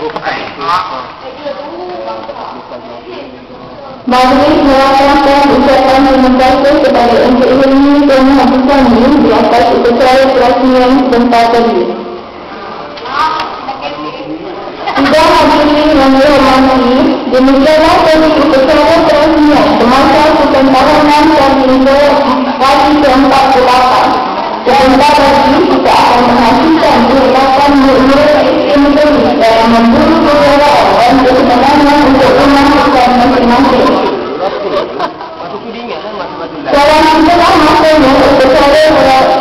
Bagi melakukan ucapan terima kasih kepada Encik Hilmi dan Haji Sami di atas upacara pelatihan sebentar tadi. Tidak hadirin yang dihormati, demikianlah tadi upacara pelatihan semasa kepentahanan Pemilu Wali ke-48. Sebentar lagi kita akan menghasilkan Dalam itulah masanya upacara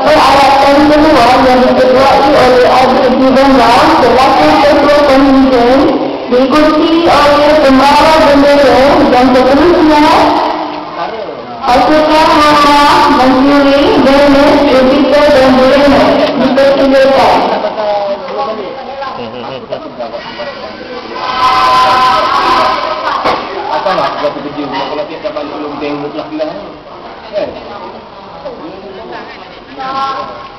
peralatan kedua yang diketuai oleh Abu Jibanda selaku ketua pemimpin diikuti oleh pembawa bendera dan seterusnya Pasukan Mama Mencuri Dennis Jupiter dan Burena dipersilakan. Apa nak buat kerja rumah kalau tiap dapat belum tengok lah 哎，好。